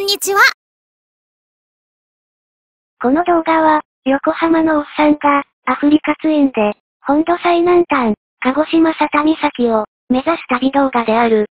んにちは。この動画は、横浜のおっさんが、アフリカツインで、本土最南端、鹿児島佐多岬を、目指す旅動画である。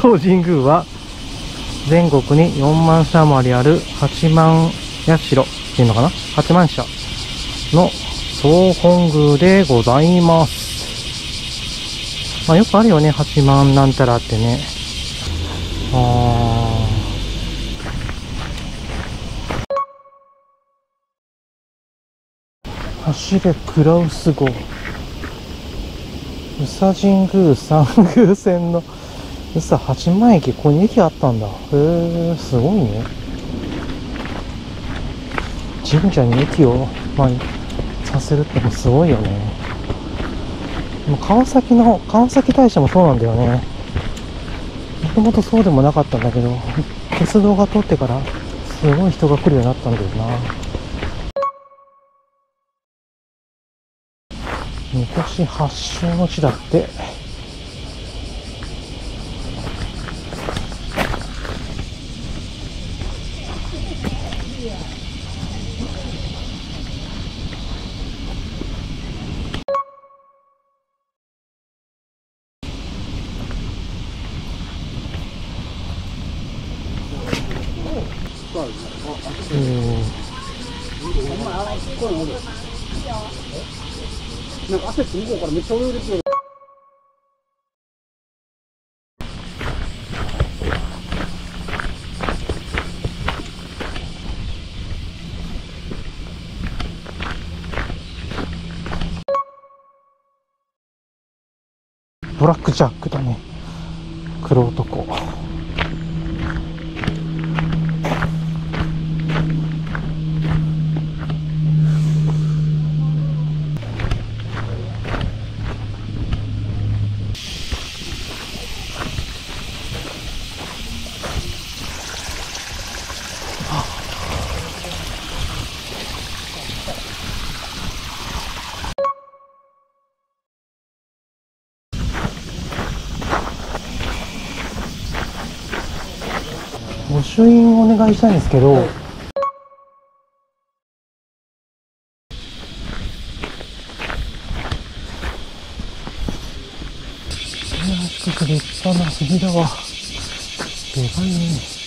当神宮は全国に4万社余りある八幡社っていうのかな？八幡社の総本宮でございます。まあよくあるよね、八幡なんたらってね。あー走れクラウス号。宇佐神宮三宮線の宇佐八幡駅、ここに駅あったんだ。へえ、すごいね。神社に駅を、まあ、させるってもすごいよね。でも川崎の、川崎大社もそうなんだよね。もともとそうでもなかったんだけど、鉄道が通ってから、すごい人が来るようになったんだよな。みこし発祥の地だって。こいのおるなんか汗つ向こうからめっちゃ泳いでくる。ブラックジャックだね。黒男。朱印お願いしたいんですけど、いや低く立派な杉だわ。でかいね。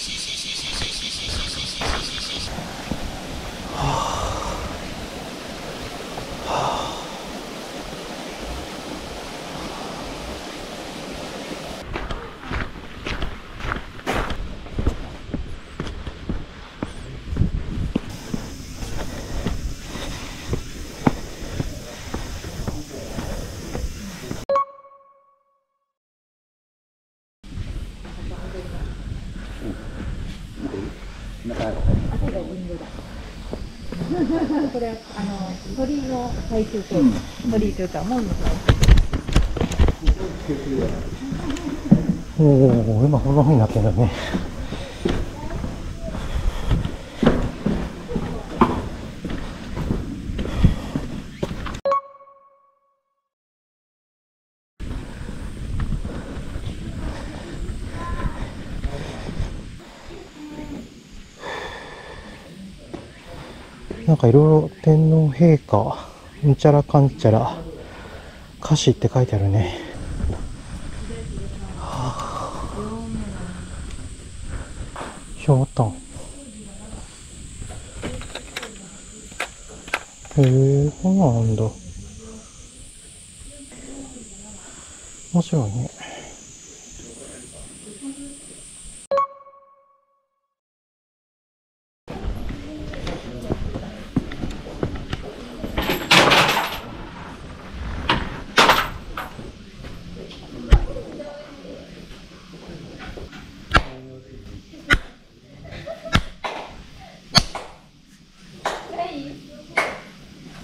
これあの鳥居の最終形、鳥居というか門のおお、今こんな風になってるんだね。なんかいろいろ天皇陛下、うんちゃらかんちゃら、歌詞って書いてあるね。ひょうたん。へえ、こんなんなんだ。面白いね。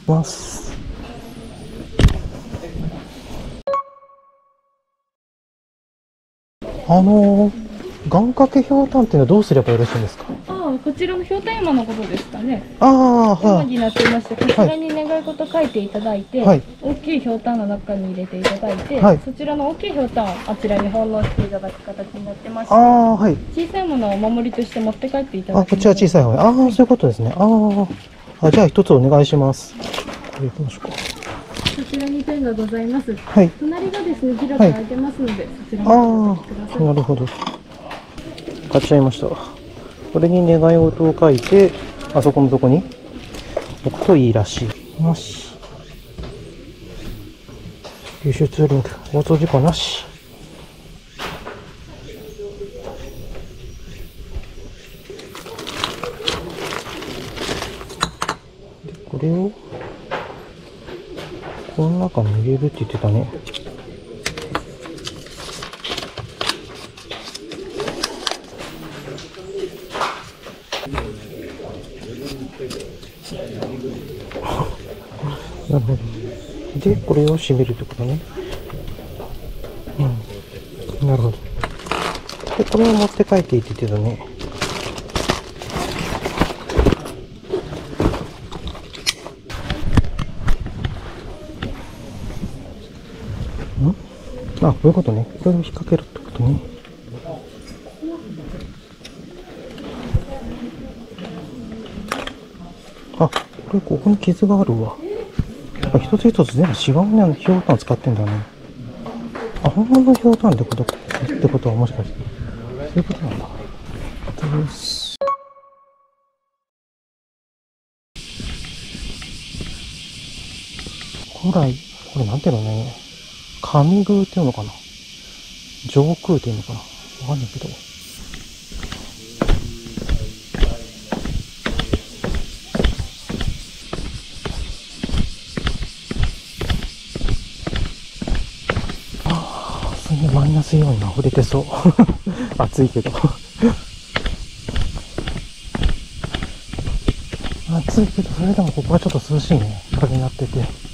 ます。あのー、願掛けひょうたんっていうのはどうすればよろしいんですか？ああ、こちらのひょうたん山のことですかね。ああ、はい。山になっていまして、こちらに願い事書いていただいて、はい大きいひょうたんの中に入れていただいて、はいそちらの大きいひょうたんをあちらに奉納していただく形になってましてあ、あ、はい。小さいものをお守りとして持って帰っていただあ、こっちは小さい方ね。ああ、そういうことですね。ああ。あ、じゃあ一つお願いします。これどうしようか。そちらにペンがございます。はい。隣がですね、開が開いてますので、そちらにあ。あ、なるほど。買っちゃいました。これに願い事を書いて、あそこのとこに置くといいらしい。よし。流出ツーリング、交通事故なし。れを、この中に入れるって言ってたね。なるほど。で、これを閉めるってことね。うん。なるほど。で、これを持って帰っていって言ってたね。あ、こういうことね。これを引っ掛けるってことね。あ、これここに傷があるわ。やっぱ一つ一つ全部違うね、ひょうたん使ってんだね。あ、本物のひょうたんってことってことはもしかして、そういうことなんだ。よし。古来、これなんていうのね、神宮っていうのかな？上空っていうのかな？わかんないけど。すげえマイナスイオンが溢れてそう。暑いけど。暑いけど、それでもここはちょっと涼しいね。風になってて。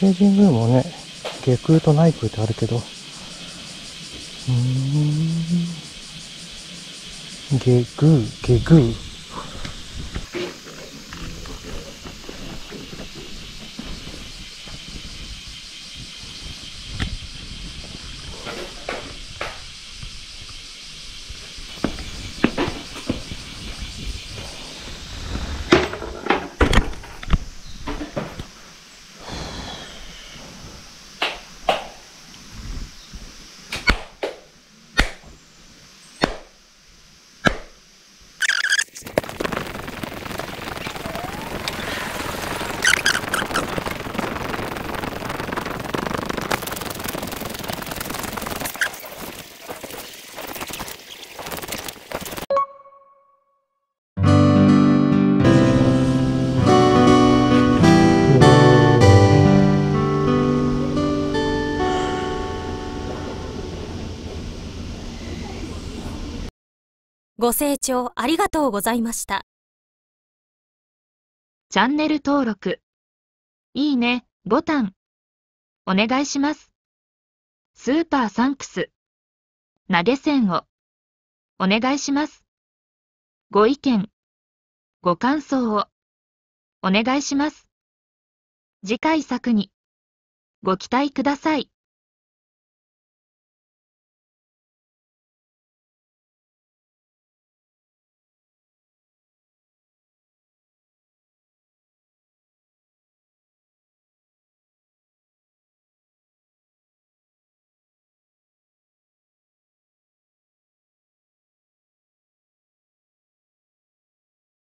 勢神宮もね、下空と内空ってあるけど、うーん。下空、下空。ご清聴ありがとうございました。チャンネル登録、いいね、ボタン、お願いします。スーパーサンクス、投げ銭を、お願いします。ご意見、ご感想を、お願いします。次回作に、ご期待ください。